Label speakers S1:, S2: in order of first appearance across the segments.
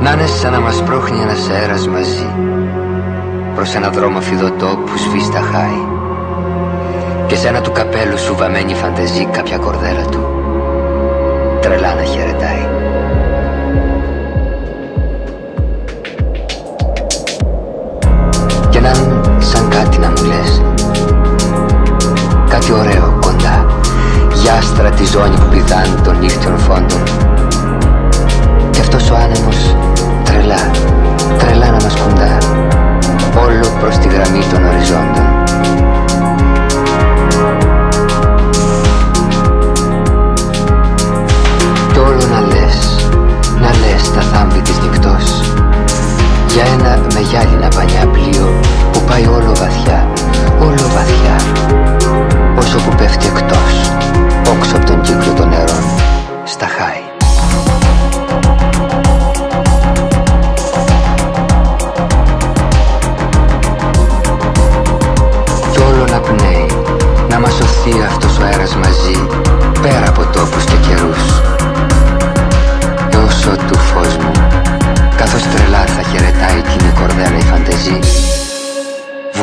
S1: Να είναι σαν να μας πρόχνει ένας αέρας μαζί Προς ένα δρόμο φιδωτό που σβεί στα χάη. Και σε ένα του καπέλου σου βαμμένη φανταζή κάποια κορδέλα του Τρελά να χαιρετάει. Και να σαν κάτι να μου λες Κάτι ωραίο κοντά Για άστρα τη ζώνη που πηδάνει των νύχτιων φόντων Για ένα με γυάλινα πανιά πλοίο που πάει όλο βαθιά, όλο βαθιά Όσο που πέφτει εκτός, όξω από τον κύκλο των νερών, στα χάη. Να μας σωθεί αυτός ο αέρας μαζί πέρα από τόπους και καιρούς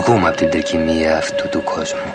S1: βγούμε από την τρικυμία αυτού του κόσμου